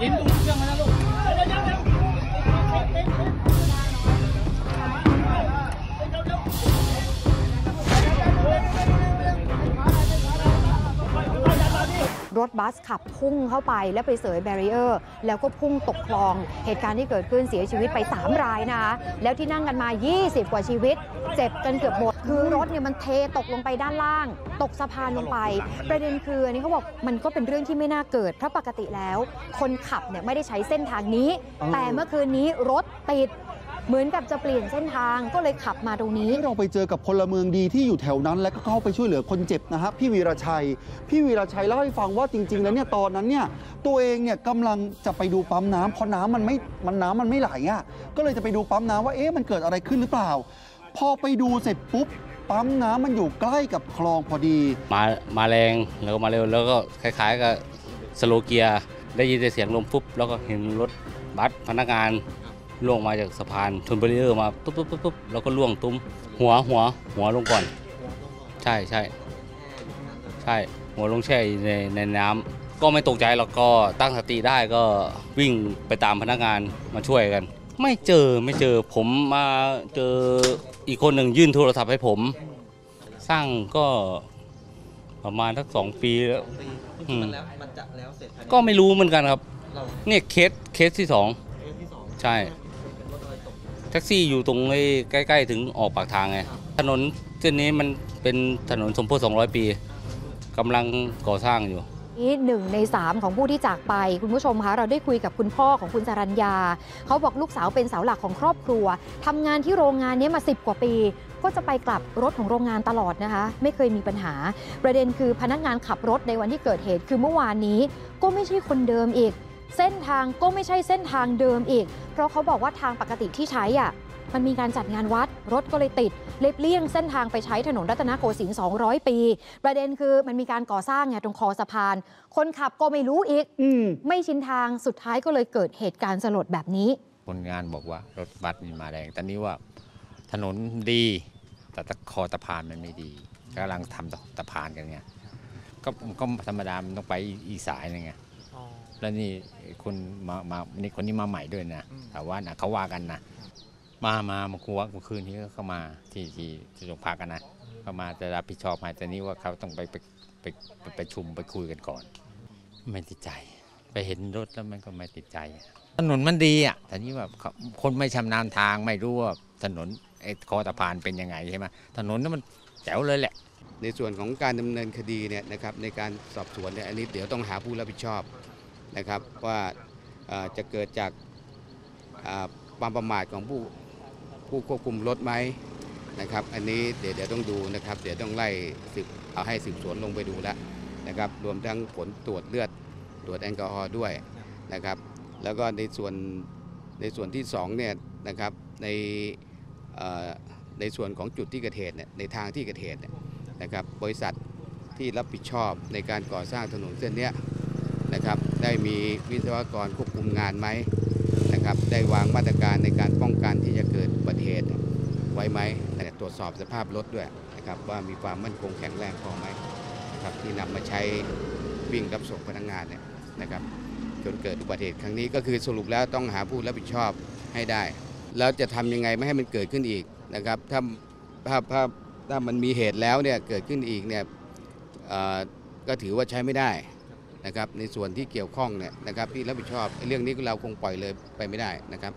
ยิ้มตรงเรถบัสขับพุ่งเข้าไปแล้วไปเสยแบรีเออร์ แล้วก็พุ่งตกคลอง เหตุการณ์ที่เกิดขึ้นเสียชีวิตไป 3 รายนะคะแล้วที่นั่งกันมา 20 กว่าชีวิต เจ็บกันเกือบหมด คือรถเนี่ยมันเทตกลงไปด้านล่าง ตกสะพานลงไป ประเด็นคืออันนี้เขาบอกมันก็เป็นเรื่องที่ไม่น่าเกิด เพราะปกติแล้ว คนขับเนี่ยไม่ได้ใช้เส้นทางนี้ แต่เมื่อคืนนี้รถติด เหมือนกับจะเปลี่ยนเส้นทางก็เลยขับมาตรงนี้ที่เราไปเจอกับพลเมืองดีที่อยู่แถวนั้น และก็เข้าไปช่วยเหลือคนเจ็บนะฮะพี่วีรชัย พี่วีรชัยเล่าให้ฟังว่าจริง ๆ แล้วเนี่ยตอนนั้นเนี่ยตัวเองเนี่ยกำลังจะไปดูปั๊มน้ำเพราะน้ำมันไม่มันน้ำมันไม่ไหลอะก็เลยจะไปดูปั๊มน้ำว่าเอ๊ะมันเกิดอะไรขึ้นหรือเปล่า พอไปดูเสร็จปุ๊บปั๊มน้ำมันอยู่ใกล้กับคลองพอดี มามาแรงแล้วก็มาเร็วแล้วก็คล้าย ๆ กับ slow เกียร์ได้ยินแต่เสียงลมปุ๊บแล้วก็เห็นรถบัสพนักงาน ร่วงมาจากสะพานชน barrier มาปุ๊บปุ๊บปุ๊บปุ๊บแล้วก็ร่วงตุ้มหัวหัวหัวลงก่อน ใช่ใช่ใช่หัวลงแช่อยู่ในในน้ำก็ไม่ตกใจหรอกก็ตั้งสติได้ก็วิ่งไปตามพนักงานมาช่วยกัน ไม่เจอไม่เจอผมมาเจออีกคนหนึ่งยื่นโทรศัพท์ให้ผม สร้างก็ประมาณสักสองปีแล้วอืมมันแล้วมันจะแล้วเสร็จภายในก็ไม่รู้เหมือนกันครับเราเนี่ยเคสเคสที่สองเคสที่สองใช่ แท็กซี่อยู่ตรงไอ้ใกล้ๆ ถึงออกปากทางไงถนนเส้นนี้มันเป็นถนนสมโภช 200 ปีกำลังก่อสร้างอยู่นี้หนึ่งในสามของผู้ที่จากไป คุณผู้ชมคะเราได้คุยกับคุณพ่อของคุณสรัญญา เขาบอกลูกสาวเป็นเสาหลักของครอบครัวทำงานที่โรงงานนี้มา 10 กว่าปี ก็จะไปกลับรถของโรงงานตลอดนะคะ ไม่เคยมีปัญหา ประเด็นคือพนักงานขับรถในวันที่เกิดเหตุคือเมื่อวานนี้ ก็ไม่ใช่คนเดิมอีก เส้นทางก็ไม่ใช่เส้นทางเดิมอีก เพราะเขาบอกว่าทางปกติที่ใช้อะมันมีการจัดงานวัดรถก็เลยติดเล็บเลี่ยงเส้นทางไปใช้ถนนรัตนโกสินทร์200 ปี ประเด็นคือมันมีการก่อสร้างไงตรงคอสะพาน คนขับก็ไม่รู้อีกอืมไม่ชินทางสุดท้ายก็เลยเกิดเหตุการณ์สลดแบบนี้ คนงานบอกว่ารถบัสนี่มาแรงแต่นี้ว่าถนนดี แต่ตะคอตะพานมันไม่ดีกำลังทำตะพานกันไงก็ก็ธรรมดามันต้องไปอีกสายหนึงไง แล้วนี่คนมามานี่คนนี้มาใหม่ด้วยนะแต่ว่านะเขาว่ากันนะมามามาคุว่าเมื่อคืนนี้ก็เข้ามาที่ที่ที่โรงพักกันนะเขามาจะรับผิดชอบให้แต่นี้ว่าเขาต้องไปไปไปไปไปประชุมไปคุยกันก่อน ไม่ติดใจ ไปเห็นรถแล้วมันก็ไม่ติดใจถนนมันดีอะแต่นี่แบบเขาคนไม่ชำนาญทางไม่รู้ว่าถนนไอ้คอตะพานเป็นยังไงใช่ไหมถนนนั้นมันแจ๋วเลยแหละ ในส่วนของการดำเนินคดีเนี่ยนะครับในการสอบสวนเนี่ยอันนี้เดี๋ยวต้องหาผู้รับผิดชอบ นะครับว่าจะเกิดจากความประมาทของผู้ผู้ควบคุมรถไหมนะครับ อันนี้เดี๋ยวเดี๋ยวต้องดูนะครับ เดี๋ยวต้องไล่สืบเอาให้สืบสวนลงไปดูแล้วนะครับ รวมทั้งผลตรวจเลือดตรวจแอลกอฮอล์ด้วยนะครับ แล้วก็ในส่วนในส่วนที่สองเนี่ยนะครับในในส่วนของจุดที่เกิดเหตุเนี่ยในทางที่เกิดเหตุเนี่ยนะครับบริษัทที่รับผิดชอบในการก่อสร้างถนนเส้นเนี้ย นะครับ ได้มีวิศวกรควบคุมงานไหมนะครับ ได้วางมาตรการในการป้องกันที่จะเกิดอุบัติเหตุไว้ไหมแต่ตรวจสอบสภาพรถด้วยนะครับว่ามีความมั่นคงแข็งแรงพอไหมนะครับที่นำมาใช้วิ่งรับส่งพนักงานเนี่ยนะครับ จนเกิดอุบัติเหตุครั้งนี้ก็คือสรุปแล้วต้องหาผู้รับผิดชอบให้ได้ แล้วจะทำยังไงไม่ให้มันเกิดขึ้นอีกนะครับถ้าถ้าถ้าถ้ามันมีเหตุแล้วเนี่ยเกิดขึ้นอีกเนี่ยอ่อก็ถือว่าใช้ไม่ได้ นะครับในส่วนที่เกี่ยวข้องเนี่ยนะครับที่รับผิดชอบเรื่องนี้เราคงปล่อยเลยไปไม่ได้นะครับ